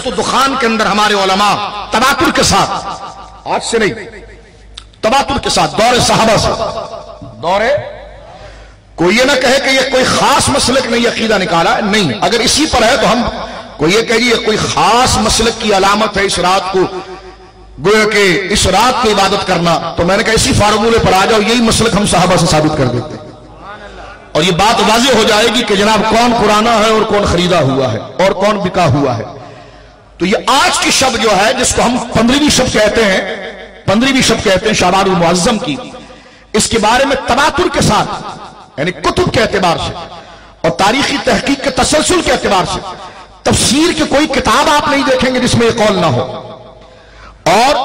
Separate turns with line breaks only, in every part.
तो दुखान के अंदर हमारे ओलमा तबातुर के साथ, आज से नहीं, तबातुर के साथ, दौरे साहबा से। दौरे? कोई ये ना कहे कि ये कोई खास मसलक नहीं, अकीदा निकाला। नहीं, अगर इसी पर है तो हम कोई ये कहिए कोई खास मसलक की अलामत है इस रात को। गोया के इस रात को इबादत करना तो मैंने कहा इसी फार्मूले पर आ जाओ, यही मसलक हम साहबा से साबित कर देते और ये बात वाजे हो जाएगी कि जनाब कौन पुराना है और कौन खरीदा हुआ है, और कौन बिका हुआ है। तो ये आज की शब्द जो है, जिसको हम पंद्रहवीं शब्द कहते हैं, पंद्रहवीं शब्द कहते हैं शाबाद मुआजम की। इसके बारे में तबातुर के साथ, यानी कुतुब के एतबार से, और तारीखी तहकीक के तसलसल के एतबार से, तफसीर की कोई किताब आप नहीं देखेंगे जिसमें यह कौल ना हो। और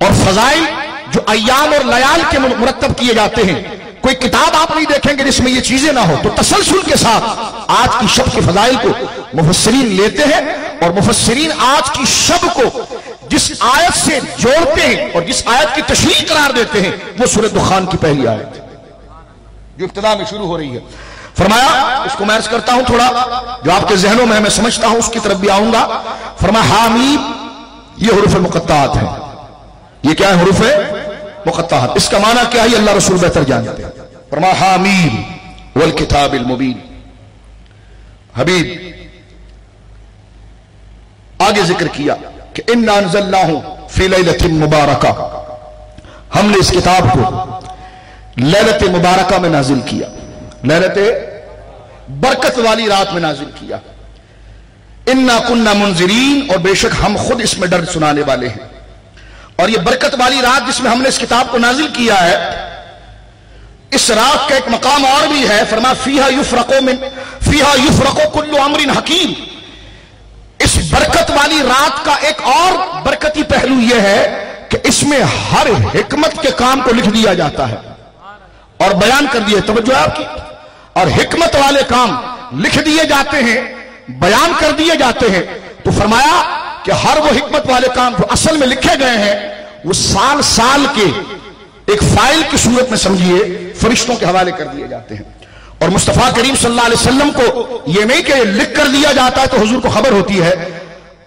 और फजाइल जो अयाम और लयाल के मुरतब किए जाते हैं कोई किताब आप नहीं देखेंगे जिसमें ये चीज़ें ना हो तो तसलसल के साथ आज की शब के फजाइल को मुफसरीन लेते हैं और मुफसरीन आज की शब को जिस आयत से जोड़ते हैं और जिस आयत की तशरी करार देते हैं, वो सूरत दुखान की पहली आयत जो इब्तदा में शुरू हो रही है। फरमाया, इसको मैं करता हूँ थोड़ा, जो आपके जहनों में मैं समझता हूँ, उसकी तरफ़ भी आऊँगा। फरमाया हामीम ये हरूफ मुकत्तात है। ये क्या है हरूफ मुकत्तात इसका माना क्या है? अल्लाह रसूल बेहतर जानते हैं। किताब मुबीन। हबीब, आगे ज़िक्र किया कि इन नानजल्लाहू फिलत मुबारका। हमने इस किताब को ललत मुबारका में नाजिल किया। लहरत बरकत वाली रात में नाजिल किया। इन्ना कुन्ना मुंजरीन और बेशक हम खुद इसमें डर सुनाने वाले हैं। और ये बरकत वाली रात जिसमें हमने इस किताब को नाजिल किया है, इस रात का एक मकाम और भी है। फरमा, फीहा युफरको में फीहा युफरको कुल्लु अमरिन हकीम। इस बरकत वाली रात का एक और बरकती पहलू यह है कि इसमें हर हिकमत के काम को लिख दिया जाता है और बयान कर दिए। तवज्जो आपकी? और हिकमत वाले काम लिख दिए जाते हैं, बयान कर दिए जाते हैं। तो फरमाया कि हर वो हिकमत वाले काम जो असल में लिखे गए हैं वो साल साल के एक फ़ाइल की सूरत में समझिए, फरिश्तों के हवाले कर दिए जाते हैं। और मुस्तफ़ा करीम सल्लल्लाहु अलैहि वसल्लम को यह नहीं कि लिख कर दिया जाता है तो हुजूर को खबर होती है।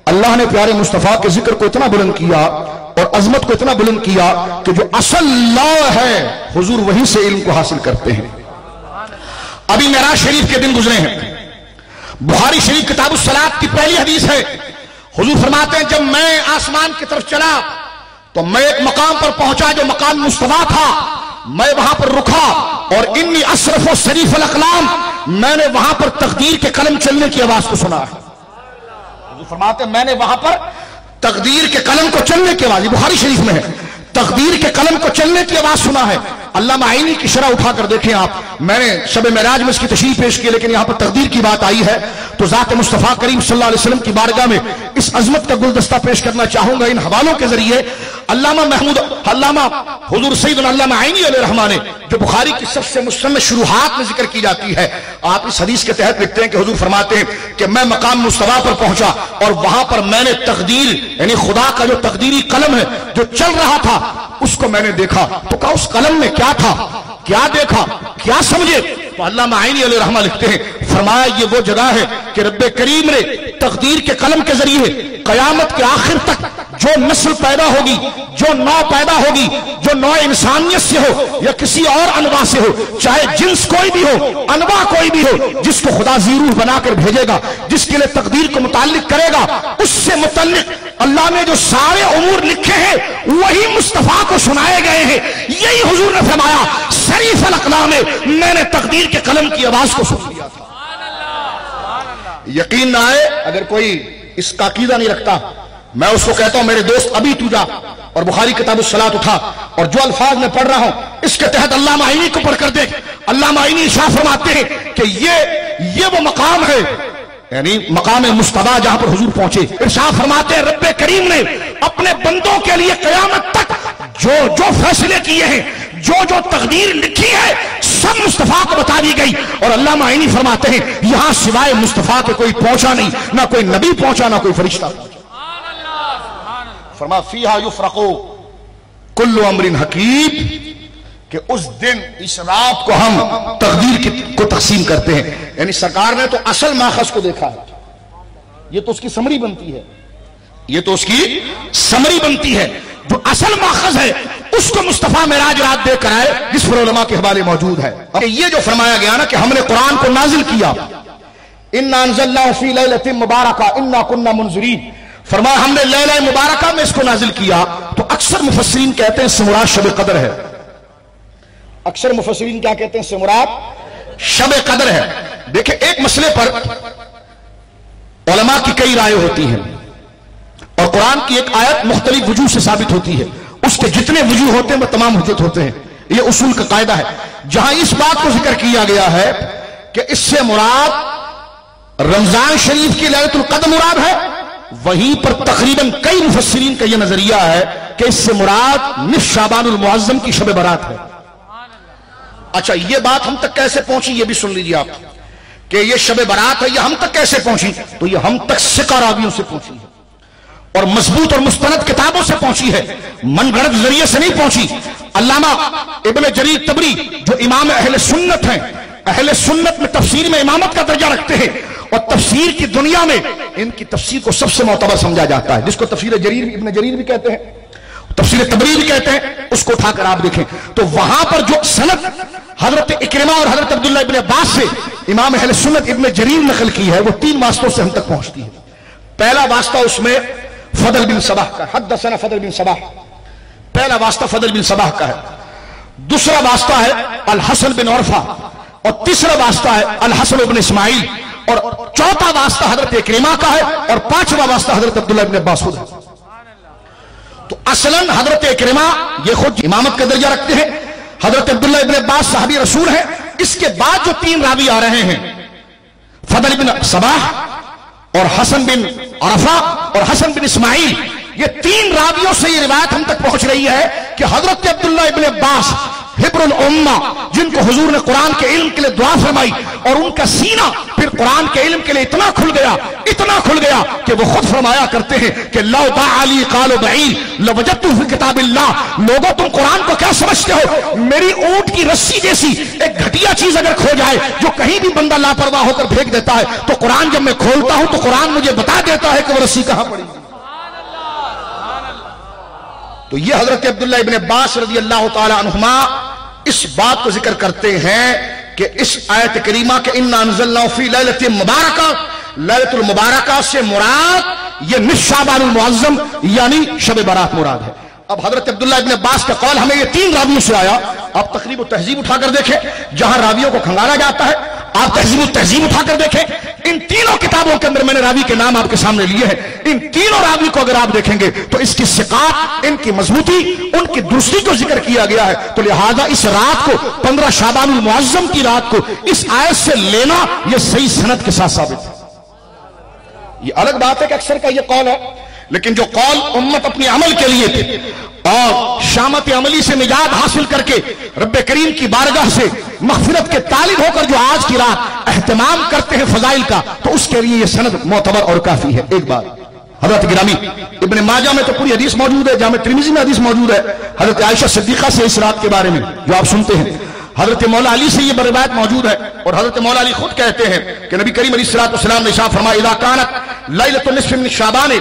अल्लाह ने प्यारे मुस्तफ़ा के ज़िक्र को इतना बुलंद किया और अजमत को इतना बुलंद किया कि जो असल लॉ है, हुजूर वहीं से इल्म को हासिल करते हैं। अभी मेरा शरीफ के दिन गुजरे हैं। बुहारी शरीफ किताब सलाद की पहली हदीस है। हुजूर फरमाते हैं, जब मैं आसमान की तरफ़ चला तो मैं एक मकाम पर पहुँचा जो मकान मुस्तवा था। मैं वहाँ पर रुका और इन्नी अशरफ और शरीफ अकलाम मैंने वहाँ पर तकदीर के कलम चलने की आवाज़ को सुना है। फरमाते मैंने वहाँ पर तकदीर के कलम को चलने की आवाज़ बुखारी शरीफ में है। तकदीर के कलम को चलने की आवाज़ सुना है। अल्लाह आईनी की शरह उठाकर देखें आप। मैंने शब महराज में इसकी तशरी पेश की, लेकिन यहाँ पर तकदीर की बात आई है। तो ज़ात मुस्तफ़ा करीम सल्लल्लाहु की बारगाह में इस अजमत का गुलदस्ता पेश करना चाहूँगा इन हवालों के ज़रिए। अल्लामा महमूद, अल्लामा हुजूर सईद आईनी रहमान ने, जो बुखारी की सबसे मुसम शुरुआत में ज़िक्र की जाती है, आप इस हदीस के तहत लिखते हैं कि हजूर फरमाते हैं कि मैं मकाम मुस्तफ़ा पर पहुँचा और वहाँ पर मैंने तकदीर, यानी खुदा का जो तकदीरी कलम है, जो चल रहा था उसको मैंने देखा। तो कहा, उस कलम में क्या था? क्या देखा? क्या समझे? तो अल्लाह आईनी रहमा लिखते हैं, फरमाया, ये वो जगह है कि रब करीम ने तकदीर के कलम के ज़रिए कयामत के आखिर तक जो नस्ल पैदा होगी जो नौ पैदा होगी, जो नौ इंसानियत से हो, या किसी और अनवा से हो, चाहे जिन्स कोई भी हो, अनवा कोई भी हो, जिसको खुदा जीरू बनाकर भेजेगा, जिसके लिए तकदीर को मुतालिक करेगा, उससे मुतलिक अल्लाह ने जो सारे उमूर लिखे हैं, वही मुस्तफ़ा को सुनाए गए हैं। यही हुजूर ने फरमाया, शरीफ अलकला में मैंने तकदीर के कलम की आवाज़ को सुन लिया था। यकीन ना आए, अगर कोई इसका कीदा नहीं रखता मैं उसको कहता हूँ, मेरे दोस्त, अभी तू जा। और बुखारी किताब सलात उठा। और जो अल्फाज में पढ़ रहा हूँ, इसके तहत अल्लाह माइनी को पढ़कर देख। अल्लाह माइनी शाह फरमाते हैं कि ये ये वो मकाम है, यानी मकाम मुस्तबा जहाँ पर हुजूर पहुँचे। इरशाद फरमाते रब्बे करीम ने अपने बंदों के लिए कयामत तक जो जो फैसले किए हैं, जो जो तकदीर लिखी है, सब मुस्तफ़ा को बता दी गई। और अल्लाह माइनी फरमाते हैं, यहाँ सिवाय मुस्तफ़ा के कोई पहुँचा नहीं, ना कोई नबी पहुँचा, ना कोई फरिश्ता फरमा, फीहा युफरको, कुल्लु अमरिन हकीम कि उस दिन, इस रात को हम तकदीर को तकसीम करते हैं। यानी सरकार ने तो असल माखज को देखा है। ये तो उसकी समरी बनती है। ये तो उसकी समरी बनती है। जो असल माखज है, उसको मुस्तफ़ा मेराज रात देकर आए जिस पर उलमा के हवाले मौजूद है। अब ये जो फरमाया गया ना कि हमने कुरान को नाजिल किया। इन मुबारक, इन्ना कुन्ना मंजूरीन फरमाया, हमने लैला मुबारका में इसको नाजिल किया तो अक्सर मुफसरीन कहते हैं समुराद शब कदर है। अक्सर मुफसरीन क्या कहते हैं समुराद? शब कदर है। देखे, एक मसले पर उलमा की कई राय होती हैं, और कुरान की एक आयत मुख्तलिफ़ वजूह से साबित होती है। उसके जितने वजूह होते हैं वह तमाम हजत होते हैं। यह उसूल का कायदा है। जहाँ इस बात को ज़िक्र किया गया है कि इससे मुराद रमज़ान शरीफ की ललितुल कदर मुराद है वहीं पर तकरीबन कई मुफसरीन का यह नज़रिया है कि इससे मुराद निश शाबानुल मुआजम की शब बरात है। अच्छा यह बात हम तक कैसे पहुँची यह भी सुन लीजिए आप, कि यह शब बरात है यह हम तक कैसे पहुँची? तो यह हम तक सिकारावियों से पहुँची है, और मज़बूत और मुस्तनद किताबों से पहुँची है मनगढ़ ज़रिए से नहीं पहुँची। अल्लामा इबन जरीर तबरी, जो इमाम अहल सुन्नत हैं, अहल सुन्नत में तफसीर में इमामत का दर्जा रखते हैं और तफसीर की दुनिया में इनकी तफसीर को सबसे मोतबर समझा जाता है। जिसको तफसीर जरीर, इबन जरीर भी कहते हैं, तफसीर तबरी भी कहते हैं, उसको उठाकर आप देखें। तो वहाँ पर जो सनत हज़रत इक्रमा और हज़रत अब्दुल्ला इबन अब्बास से इमाम अहल सुन्नत इबन जरीर नकल की है, वो तीन वास्तों से हम तक पहुँचती है। पहला वास्ता उसमें फदल बिन सबाह का हद दसना फदल बिन सबाह। पहला वास्ता फदल बिन सबाह का है। दूसरा वास्ता है अल हसन बिन औरफा। और तीसरा वास्ता है अल हसन बिन इस्माइल। और चौथा वास्ता हज़रत इक्रीमा का है और पांचवा वास्ता हज़रत अब्दुल्ला इबन बासूद है। तो असलन हज़रत इक्रीमा ये खुद इमामत का दर्जा रखते हैं। हज़रत अब्दुल्ला इबन अब्बास साहबी रसूल है। इसके बाद जो तीन रावी आ रहे हैं, फदल बिन सबाह और हसन बिन अरफा और हसन बिन इस्माइल, ये तीन रावियों से ये रिवायत हम तक पहुँच रही है कि हज़रत अब्दुल्ला इबन अब्बास उम्मा, जिनको हुजूर ने कुरान के इल्म के लिए दुआ फरमाई, और उनका सीना फिर कुरान के इल्म के लिए इतना खुल गया, इतना खुल गया कि वो खुद फरमाया करते हैं कि लो अली कालो बई लवजतु किताबिल्लाह। लोगों, तुम कुरान को क्या समझते हो? मेरी ऊँट की रस्सी जैसी एक घटिया चीज़ अगर खो जाए, जो कहीं भी बंदा लापरवाह होकर फेंक देता है तो कुरान जब मैं खोलता हूँ तो कुरान मुझे बता देता है कि वो रस्सी कहाँ पड़ी। तो ये हज़रत अब्दुल्ला इबन अब्बास रज़ी अल्लाह तुमा इस बात को ज़िक्र करते हैं कि इस आयत करीमा के इन फ़ी ललत मुबारक, ललतुल मुबारक से मुराद, ये निशाबानुल यानी शब बारात मुराद है। अब हज़रत अब्दुल्ला इबन अब्बास का कौल हमें ये तीन रावियों से आया। आप तकरीब तहजीब उठाकर देखें, जहाँ रावियों को खंगाला जाता है आप तहजीब तहजीब उठाकर देखें। इन तीनों किताबों के अंदर मैंने रावी के नाम आपके सामने लिए हैं। इन तीनों रावी को अगर आप देखेंगे तो इसकी शिकात इनकी मजबूती, उनकी दूसरी को ज़िक्र किया गया है। तो लिहाजा इस रात को, पंद्रह शाबान मुआजम की रात को, इस आयत से लेना यह सही सनत के साथ साबित है। यह अलग बात है कि अक्सर का यह कौल है लेकिन जो कौल उम्मत अपने अमल के लिए थे और शामत अमली से निजात हासिल करके रब करीम की बारगाह से मफफरत के तालिब होकर जो आज की रात अहतमाम करते हैं फजाइल का तो उसके लिए यह सनद मोतबर और काफ़ी है। एक बात, हज़रत गिरामी, इबन माजा में तो पूरी हदीस मौजूद है, जाम त्रिमिजी में हदीस मौजूद है, हज़रत आयशा सिद्दीका से इस रात के बारे में जो आप सुनते हैं। हज़रत मौला अली से यह रिवायत मौजूद है और हज़रत मौला अली खुद कहते हैं कि नबी करीम अली सलाम ने शाह फरमा इलाकानत लैलतुल शाबान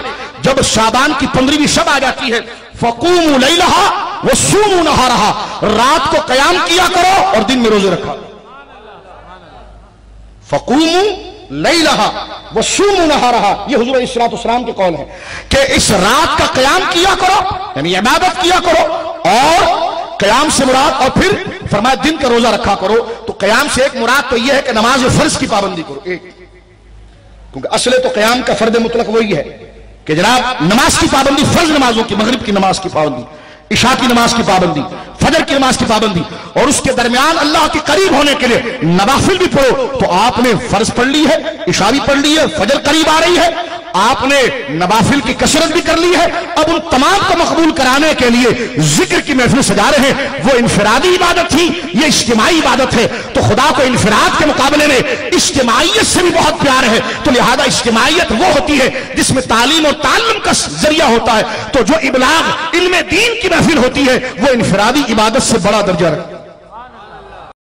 जब शाबान की पंद्रहवीं शब आ जाती है, फकूम लई रहा वो सूम नहा रहा रात को कयाम किया करो और दिन में रोज़े रखा। फकूम लई रहा वो सूम नहा रहा ये हजूर इसरातम के कौन है कि इस रात का कयाम किया करो, यानी इबादत किया करो और कयाम से मुराद और फिर फरमाया दिन का रोजा रखा करो। तो कयाम से एक मुराद तो यह है कि नमाज़ फ़र्ज़ की पाबंदी करो, एक। क्योंकि असले तो कयाम का फर्द मुतलक वही है। कि जनाब नमाज़ की पाबंदी फ़र्ज़ नमाजों की मगरब की नमाज़ की पाबंदी ईशा की नमाज़ की पाबंदी फजर की नमाज़ की पाबंदी और उसके दरमियान अल्लाह के करीब होने के लिए नवाफिल भी पढ़ो तो आपने फ़र्ज़ पढ़ ली है ईशा भी पढ़ ली है फजर करीब आ रही है आपने नवाफिल की कसरत भी कर ली है। अब उन तमाम को मकबूल कराने के लिए ज़िक्र की महफिल सजा रहे हैं। वो इनफरादी इबादत थी, ये इज्तमाही इबादत है। तो खुदा को इनफराद के मुकाबले में इज्तमाहीत से भी बहुत प्यार है। तो लिहाजा इज्तमाहीत वो होती है जिसमें तालीम और तालम का ज़रिया होता है। तो जो इबलाग इनमें दीन की महफिल होती है, वो इनफरादी इबादत से बड़ा दर्जा रखती